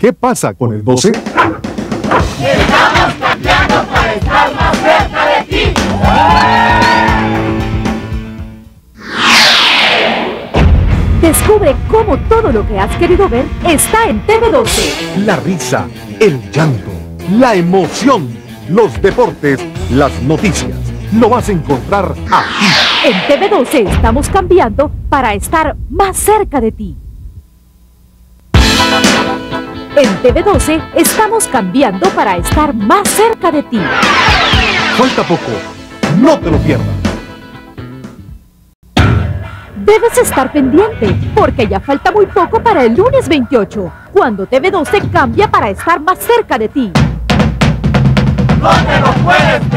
¿Qué pasa con el 12? Estamos cambiando para estar más cerca de ti. Descubre cómo todo lo que has querido ver está en TV12. La risa, el llanto, la emoción, los deportes, las noticias. Lo vas a encontrar aquí. En TV12 estamos cambiando para estar más cerca de ti. En TV12 estamos cambiando para estar más cerca de ti. Falta poco. No te lo pierdas. Debes estar pendiente, porque ya falta muy poco para el lunes 28, cuando TV12 cambia para estar más cerca de ti. No te lo puedes.